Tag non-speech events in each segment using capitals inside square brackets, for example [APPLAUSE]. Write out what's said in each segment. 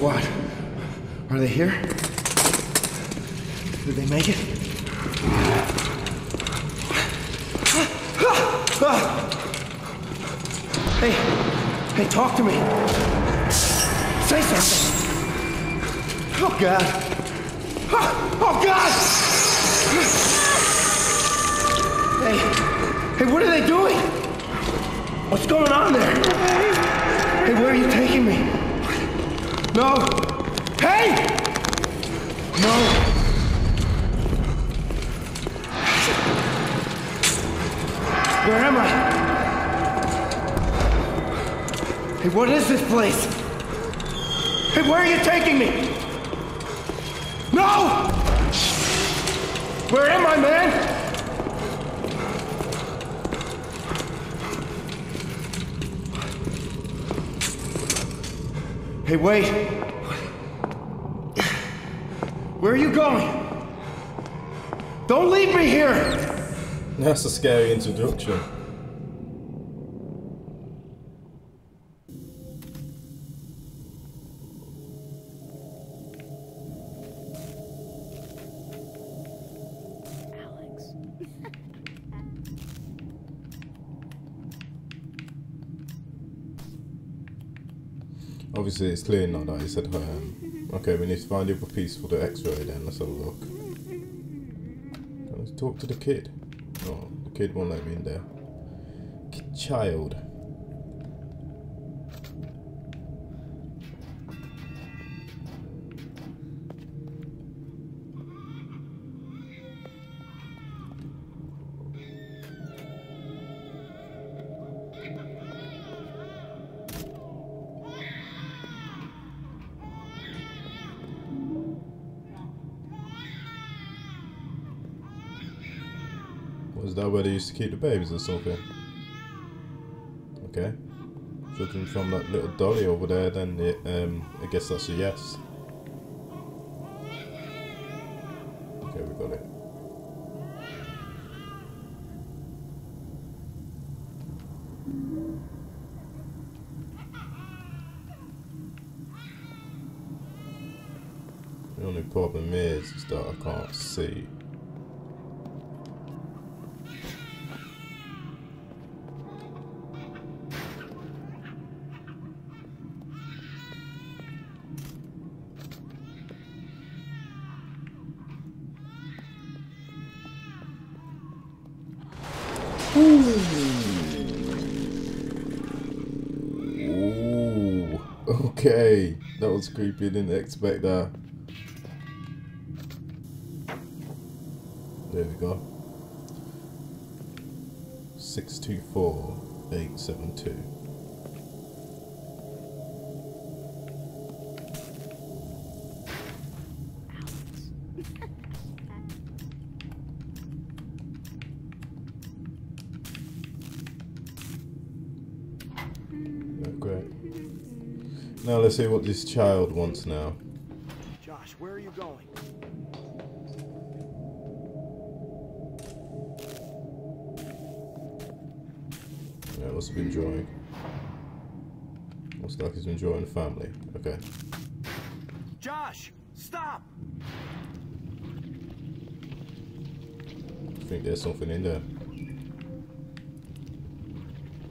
squad. Are they here? Did they make it? Hey, hey, talk to me. Say something. Oh, God. Oh, God! Hey, hey, what are they doing? What's going on there? Hey, where are you? No. Hey! No. Where am I? Hey, what is this place? Hey, where are you taking me? No! Where am I, man? Hey, wait. Where are you going? Don't leave me here! That's a scary introduction. Obviously, it's clear now that he said um, Okay, we need to find the other piece for the X-ray. Then let's have a look. Let's talk to the kid. No, the kid won't let me in there. Kid child. Was that where they used to keep the babies or something? Okay. Judging from that little dolly over there, then it, um, I guess that's a yes. Ooh, okay. That was creepy, didn't expect that. There we go. 624872. Now let's see what this child wants now. Josh, where are you going? Yeah, what's he enjoying? Looks like he's enjoying the family. Okay. Josh, stop! I think there's something in there.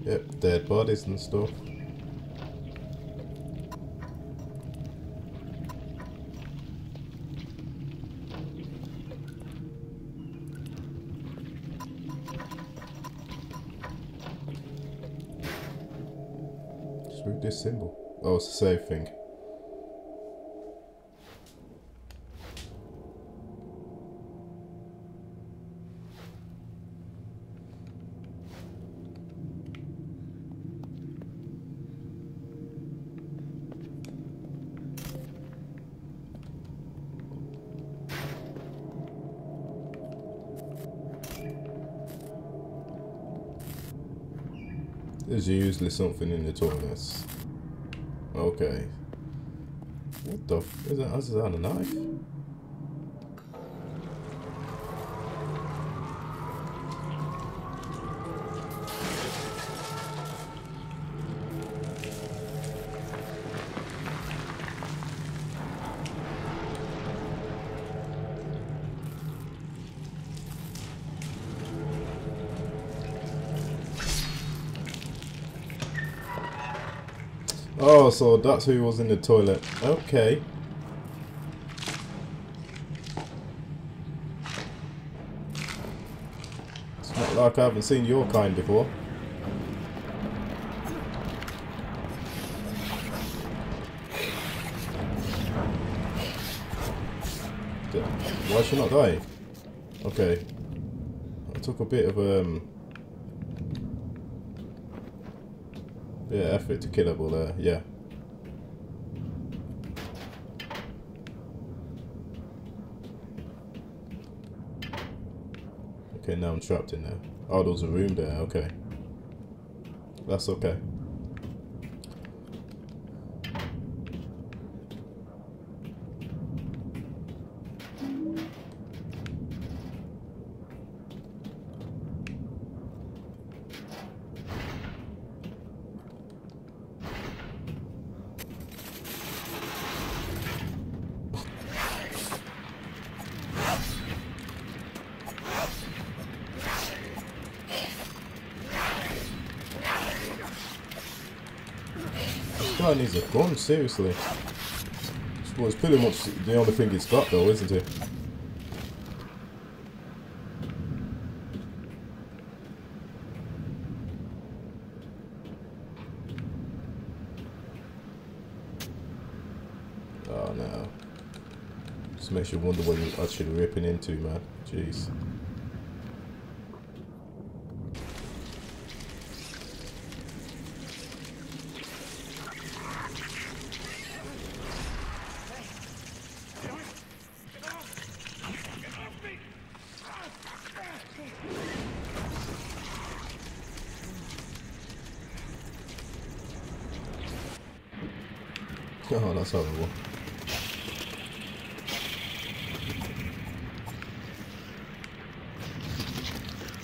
Yep, dead bodies and stuff. Read this symbol. Oh, it's a save thing. Usually something in the toilets. Okay. What the is that? Is that a knife? Oh, so that's who was in the toilet. Okay. It's not like I haven't seen your kind before. Why should not dying? Okay. I took a bit of um bit of effort to kill her, but uh, yeah. Okay, now I'm trapped in there. Oh, there was a room there. Okay. That's okay. Guy needs a gun, seriously. Well, it's pretty much the only thing he's got though, isn't it? Oh no. Just makes you wonder what you're actually ripping into, man. Jeez. Oh, that's horrible.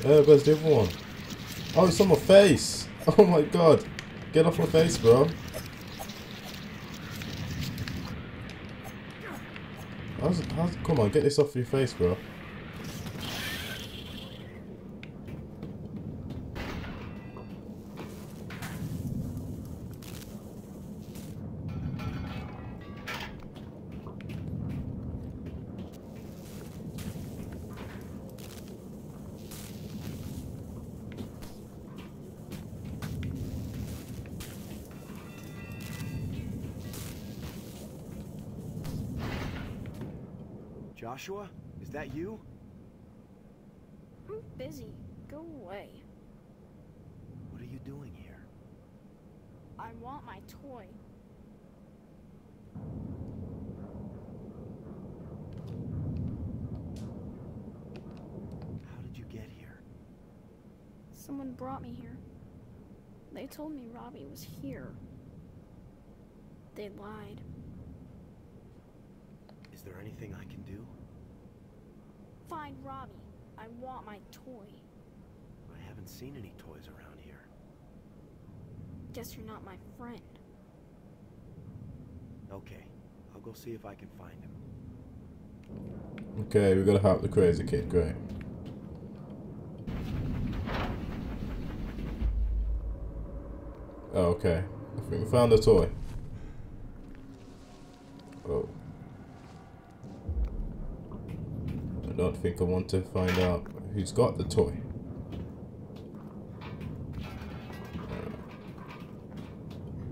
Where's the other one? Oh, it's on my face! [LAUGHS] Oh my god! Get off my face, bro! How's, how's, come on, get this off your face, bro. Joshua, is that you? I'm busy. Go away. What are you doing here? I want my toy. How did you get here? Someone brought me here. They told me Robbie was here. They lied. Is there anything I can do? Find Robbie. I want my toy. I haven't seen any toys around here. Guess you're not my friend. Okay, I'll go see if I can find him. Okay, we gotta help the crazy kid, great. Oh, okay. I think we found the toy. Oh. I don't think I want to find out who's got the toy. Uh,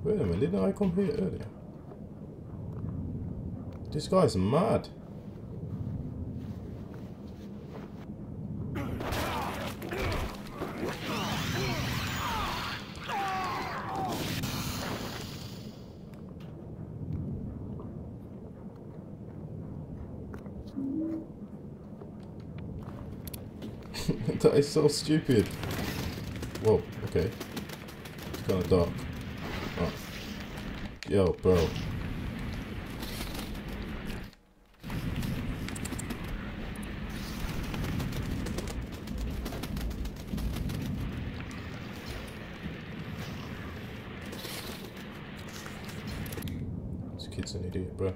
Wait a minute, didn't I come here earlier? This guy's mad. that is so stupid. Whoa, okay. It's kind of dark. Oh. Yo, bro. This kid's an idiot, bro.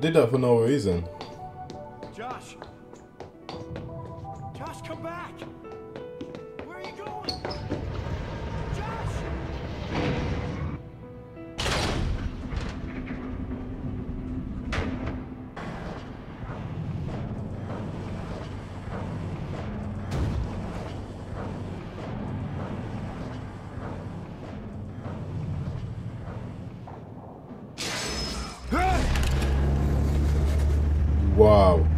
Did that for no reason. Wow.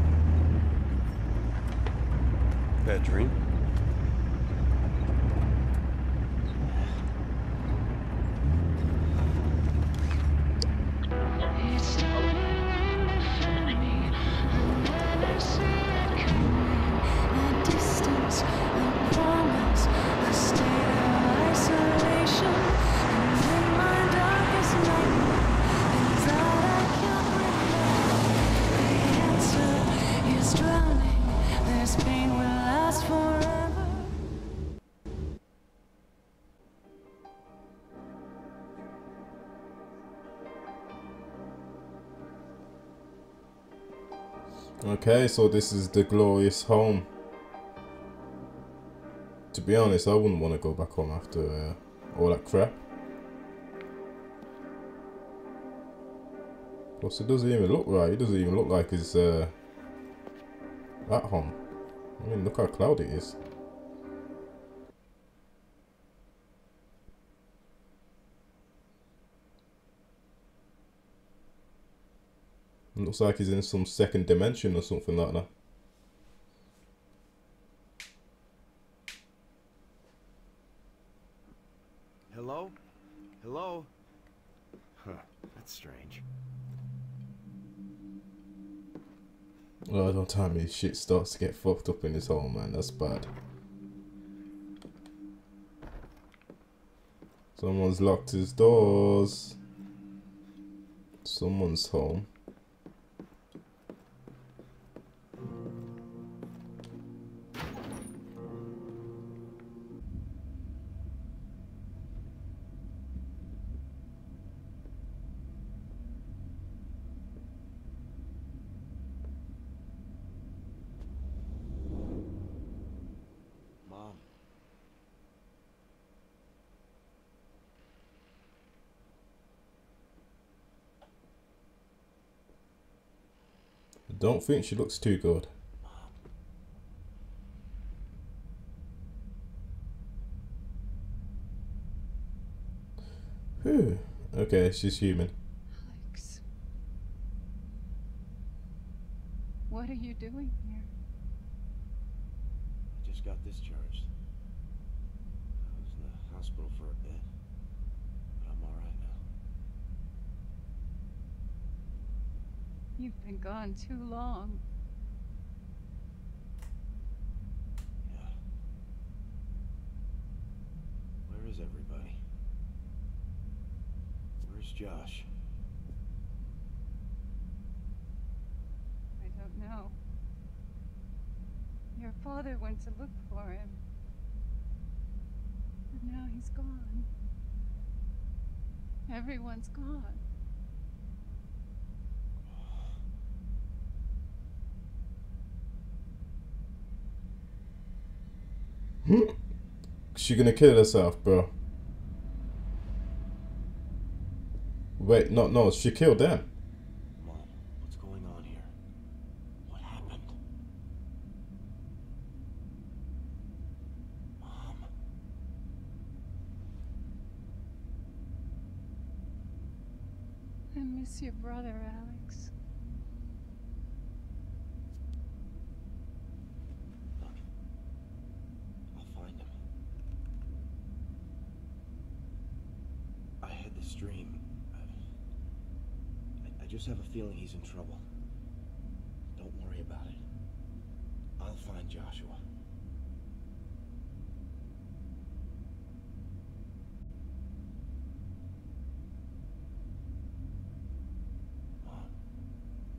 Okay, so this is the glorious home. To be honest, I wouldn't want to go back home after uh, all that crap. Plus, it doesn't even look right. It doesn't even look like it's uh, at home. I mean, look how cloudy it is. Looks like he's in some second dimension or something like that. Hello? Hello? Huh, that's strange. Oh, don't tell me shit starts to get fucked up in this home, man. That's bad. Someone's locked his doors. Someone's home. Don't think she looks too good. Whew. Okay, she's human. Alex. What are you doing here? I just got discharged. I was in the hospital for a bit. But I'm alright now. You've been gone too long. Yeah. Where is everybody? Where's Josh? I don't know. Your father went to look for him. But now he's gone. Everyone's gone. She gonna kill herself, bro. Wait, no, no, she killed them. Mom, what's going on here? What happened? Mom. I miss your brother, Alex. Look. I'll find him. I had this dream. I, I, I just just have a feeling he's in trouble. Don't worry about it. I'll find Joshua.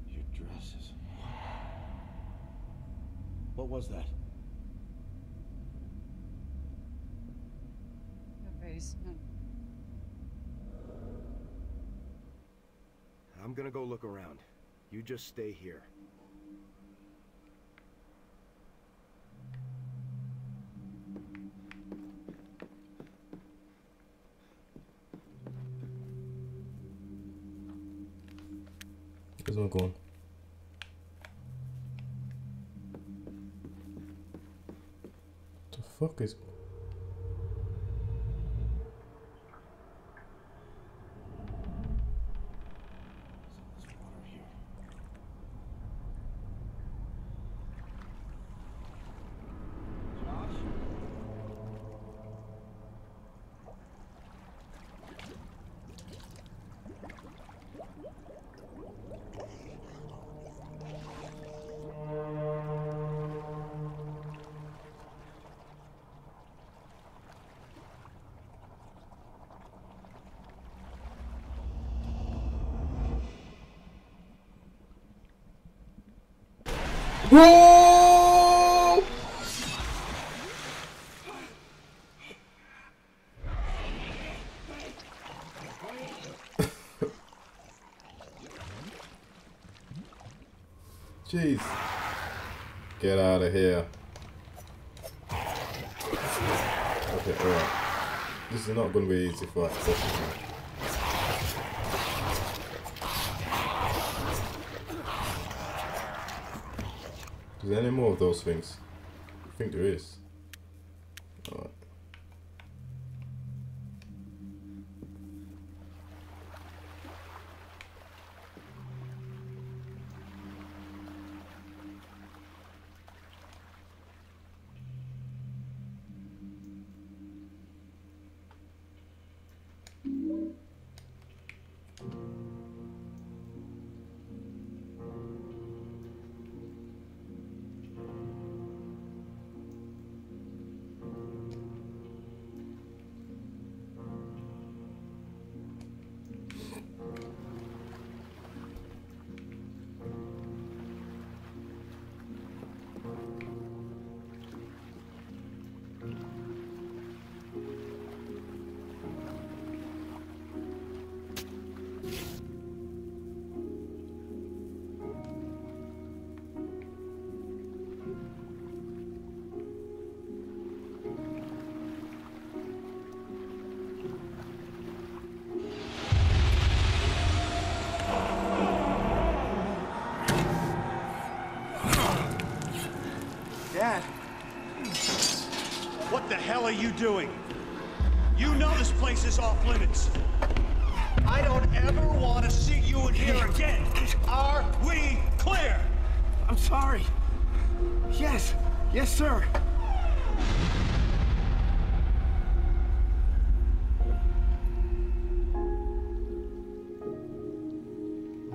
Your. What was that? I'm gonna go look around. You just stay here. Where's one going? The fuck is? Whoa! Jeez. Get out of here. Okay, alright. This is not going to be easy for trust there any more of those things? I think there is. Are you doing? You know this place is off limits. I don't ever want to see you in here again. Are we clear? I'm sorry. Yes. Yes, sir.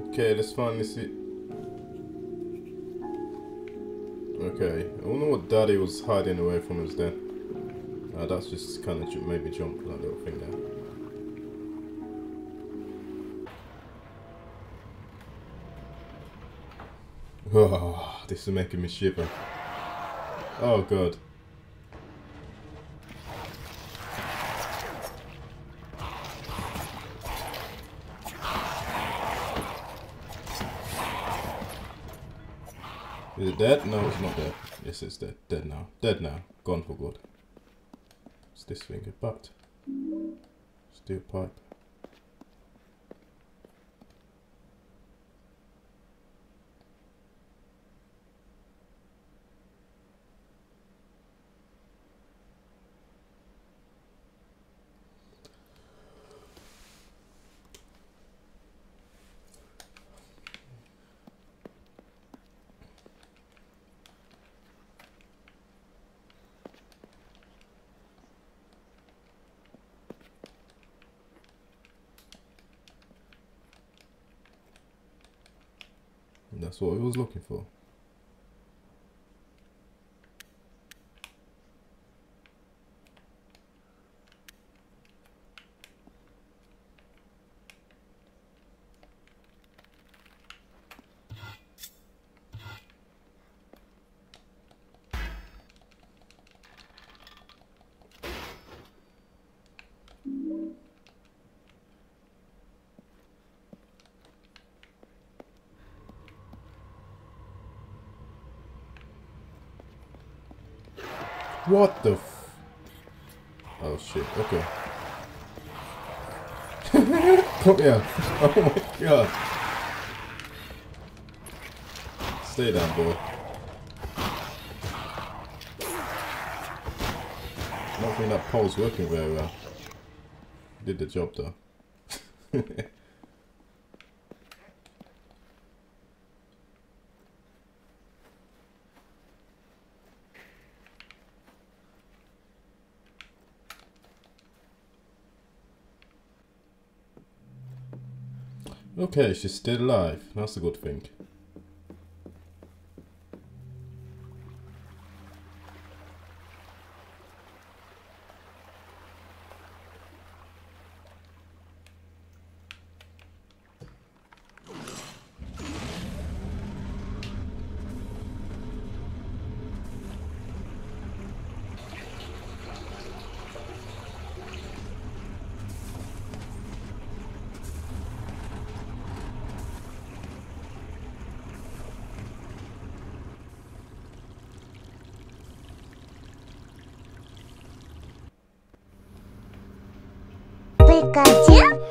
Okay, let's finally see. Okay, I wonder what Daddy was hiding away from us then. Uh, that's just kind of me jump that little thing there. Oh, this is making me shiver. Oh god. Is it dead? No, it's not dead. Yes, it's dead. Dead now. Dead now. Gone for good. This thing about? Steel pipe. That's what I was looking for. What the f- Oh shit, okay. [LAUGHS] Oh, Come here. Oh my god. Stay down, boy. I don't think that pole's working very well. Did the job though. [LAUGHS] Okay, she's still alive. That's a good thing. 个肩。